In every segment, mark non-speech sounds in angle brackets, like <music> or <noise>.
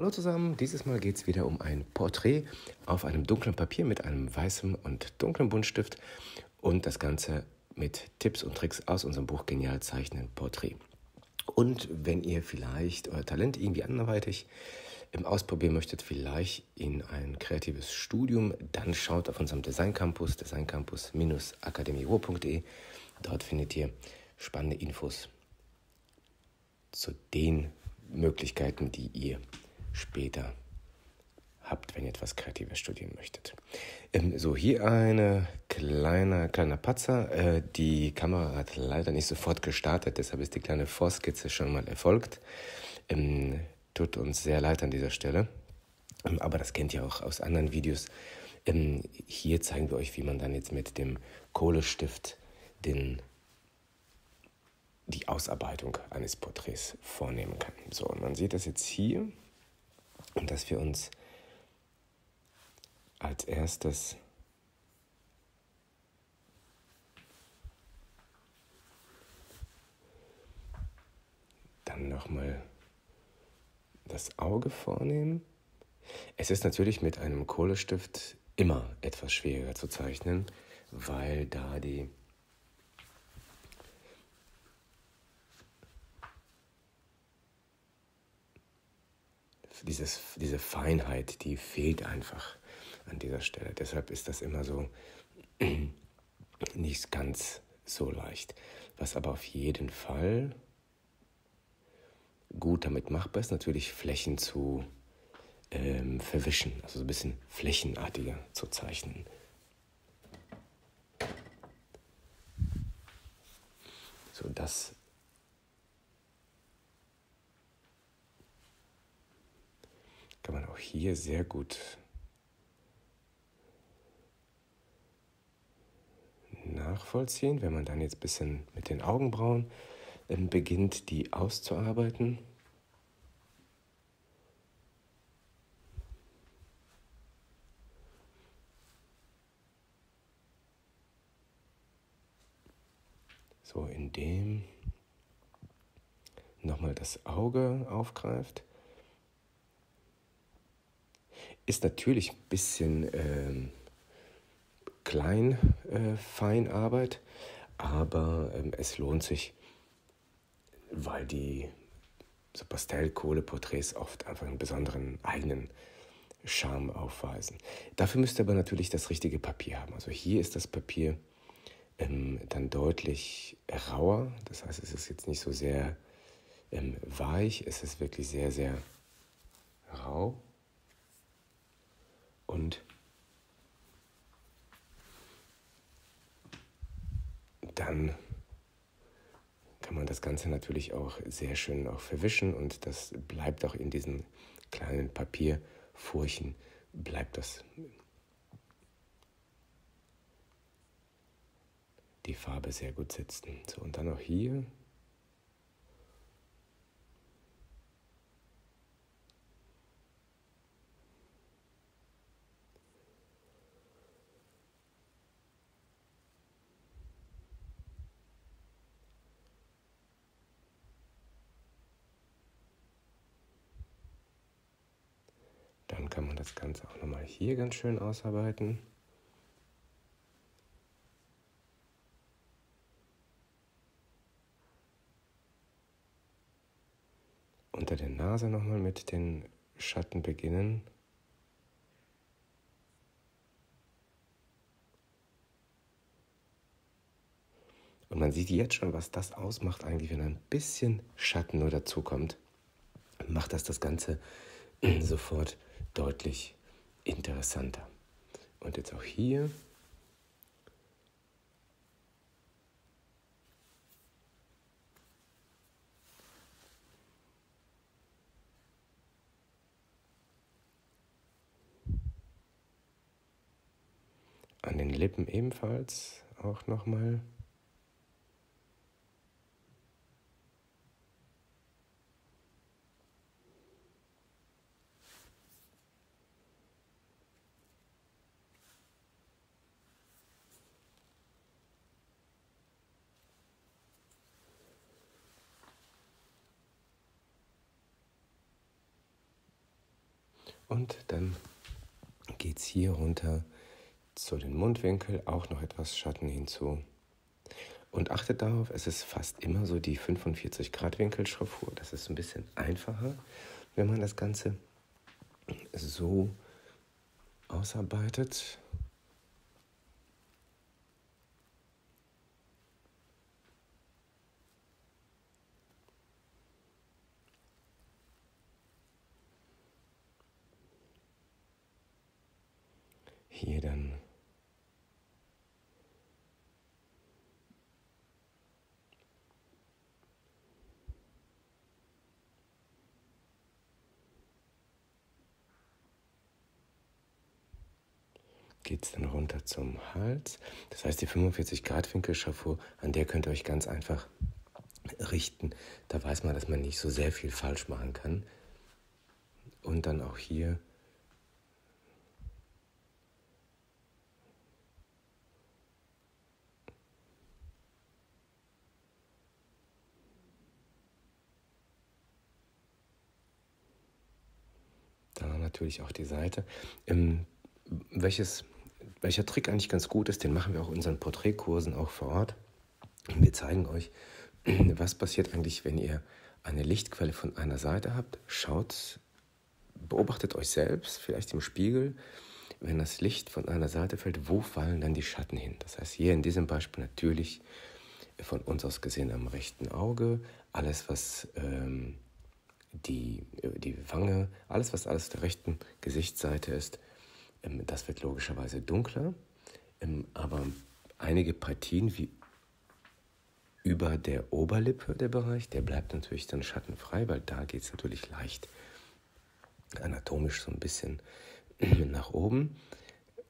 Hallo zusammen, dieses Mal geht es wieder um ein Porträt auf einem dunklen Papier mit einem weißen und dunklen Buntstift und das Ganze mit Tipps und Tricks aus unserem Buch Genial Zeichnen Porträt. Und wenn ihr vielleicht euer Talent irgendwie anderweitig ausprobieren möchtet, vielleicht in ein kreatives Studium, dann schaut auf unserem Design Campus, designcampus-akademieruhr.de. Dort findet ihr spannende Infos zu den Möglichkeiten, die ihr später habt, wenn ihr etwas Kreatives studieren möchtet. Ähm, so, hier eine kleine, kleiner Patzer. Äh, die Kamera hat leider nicht sofort gestartet, deshalb ist die kleine Vorskizze schon mal erfolgt. Ähm, tut uns sehr leid an dieser Stelle, ähm, aber das kennt ihr auch aus anderen Videos. Ähm, hier zeigen wir euch, wie man dann jetzt mit dem Kohlestift den die Ausarbeitung eines Porträts vornehmen kann. So, und man sieht das jetzt hier und dass wir uns als erstes dann nochmal das Auge vornehmen. Es ist natürlich mit einem Kohlestift immer etwas schwieriger zu zeichnen, weil da die dieses, diese Feinheit, die fehlt einfach an dieser Stelle. Deshalb ist das immer so <clears throat> nicht ganz so leicht. Was aber auf jeden Fall gut damit machbar ist, natürlich Flächen zu ähm, verwischen, also so ein bisschen flächenartiger zu zeichnen. So, das kann man auch hier sehr gut nachvollziehen, wenn man dann jetzt ein bisschen mit den Augenbrauen ähm, beginnt, die auszuarbeiten. So, indem nochmal das Auge aufgreift. Ist natürlich ein bisschen ähm, klein, äh, Feinarbeit, aber ähm, es lohnt sich, weil die so Pastellkohleporträts oft einfach einen besonderen eigenen Charme aufweisen. Dafür müsst ihr aber natürlich das richtige Papier haben. Also hier ist das Papier ähm, dann deutlich rauer, das heißt, es ist jetzt nicht so sehr ähm, weich, es ist wirklich sehr, sehr rau und dann kann man das Ganze natürlich auch sehr schön auch verwischen und das bleibt auch in diesen kleinen Papierfurchen, bleibt das die Farbe sehr gut sitzen. So, und dann auch hier Kann man das Ganze auch nochmal hier ganz schön ausarbeiten. Unter der Nase nochmal mit den Schatten beginnen. Und man sieht jetzt schon, was das ausmacht eigentlich, wenn ein bisschen Schatten nur dazu kommt. Macht das das Ganze <clears throat> sofort deutlich interessanter. Und jetzt auch hier. An den Lippen ebenfalls auch nochmal. Und dann geht es hier runter zu den Mundwinkel, auch noch etwas Schatten hinzu. Und achtet darauf, es ist fast immer so die 45 Grad Winkelschraffur. Das ist ein bisschen einfacher, wenn man das Ganze so ausarbeitet. Hier dann geht es dann runter zum Hals. Das heißt, die 45 Grad Winkelschraffur, an der könnt ihr euch ganz einfach richten. Da weiß man, dass man nicht so sehr viel falsch machen kann. Und dann auch hier natürlich auch die Seite. Ähm, welches welcher Trick eigentlich ganz gut ist, den machen wir auch in unseren Porträtkursen auch vor Ort. Wir zeigen euch, <clears throat> was passiert eigentlich, wenn ihr eine Lichtquelle von einer Seite habt. Schaut, beobachtet euch selbst, vielleicht im Spiegel. Wenn das Licht von einer Seite fällt, wo fallen dann die Schatten hin? Das heißt, hier in diesem Beispiel natürlich von uns aus gesehen am rechten Auge, alles was ähm, die, die Wange, alles was alles der rechten Gesichtsseite ist, das wird logischerweise dunkler, ähm, aber einige Partien wie über der Oberlippe der Bereich, der bleibt natürlich dann schattenfrei, weil da geht es natürlich leicht anatomisch so ein bisschen <clears throat> nach oben.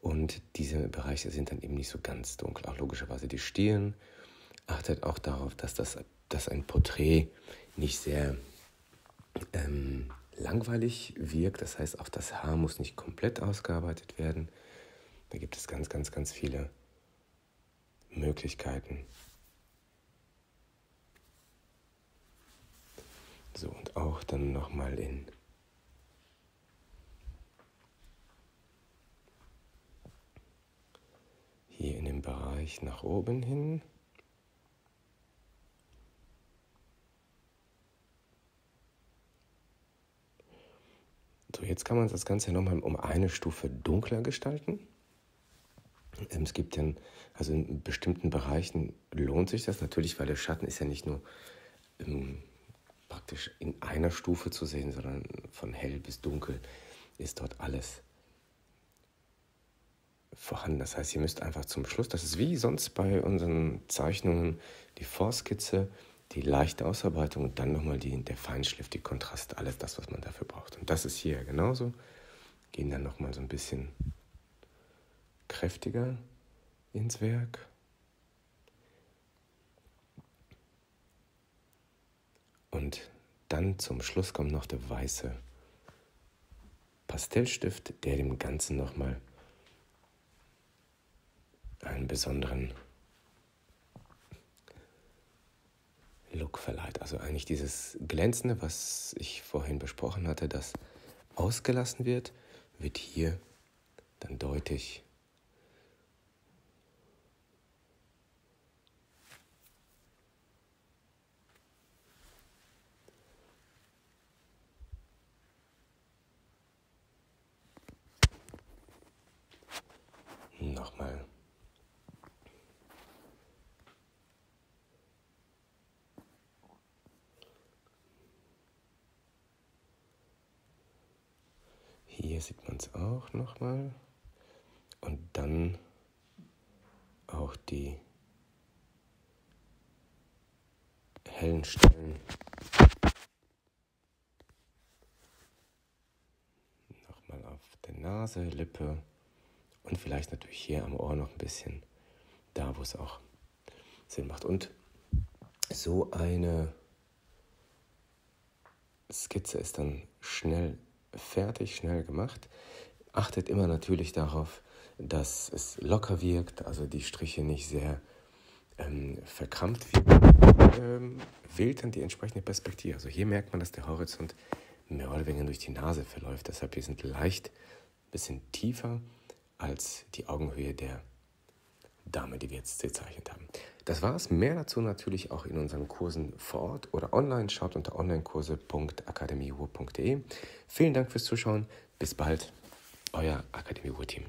Und diese Bereiche sind dann eben nicht so ganz dunkel. Auch logischerweise die Stirn. Achtet auch darauf, dass, das, dass ein Porträt nicht sehr ähm, langweilig wirkt. Das heißt, auch das Haar muss nicht komplett ausgearbeitet werden. Da gibt es ganz, ganz, ganz viele Möglichkeiten. So, und auch dann nochmal in hier in dem Bereich nach oben hin. So, jetzt kann man das Ganze nochmal um eine Stufe dunkler gestalten. Es gibt dann, also in bestimmten Bereichen lohnt sich das natürlich, weil der Schatten ist ja nicht nur ähm, praktisch in einer Stufe zu sehen, sondern von hell bis dunkel ist dort alles vorhanden. Das heißt, ihr müsst einfach zum Schluss, das ist wie sonst bei unseren Zeichnungen, die Vorskizze die leichte Ausarbeitung und dann nochmal die, der Feinschliff, die Kontraste, alles das, was man dafür braucht. Und das ist hier genauso. Gehen dann nochmal so ein bisschen kräftiger ins Werk. Und dann zum Schluss kommt noch der weiße Pastellstift, der dem Ganzen nochmal einen besonderen Look verleiht. Also eigentlich dieses Glänzende, was ich vorhin besprochen hatte, das ausgelassen wird, wird hier dann deutlich nochmal Hier sieht man es auch nochmal. Und dann auch die hellen Stellen. Nochmal auf der Nase, Lippe und vielleicht natürlich hier am Ohr noch ein bisschen, da wo es auch Sinn macht. Und so eine Skizze ist dann schnell fertig, schnell gemacht. Achtet immer natürlich darauf, dass es locker wirkt, also die Striche nicht sehr ähm, verkrampft wirken. Ähm, wählt dann die entsprechende Perspektive. Also hier merkt man, dass der Horizont mehr oder weniger durch die Nase verläuft. Deshalb wir sind leicht ein bisschen tiefer als die Augenhöhe der Dame, die wir jetzt gezeichnet haben. Das war es. Mehr dazu natürlich auch in unseren Kursen vor Ort oder online. Schaut unter onlinekurse.akademieruhr.de. Vielen Dank fürs Zuschauen. Bis bald. Euer Akademie Ruhr Team.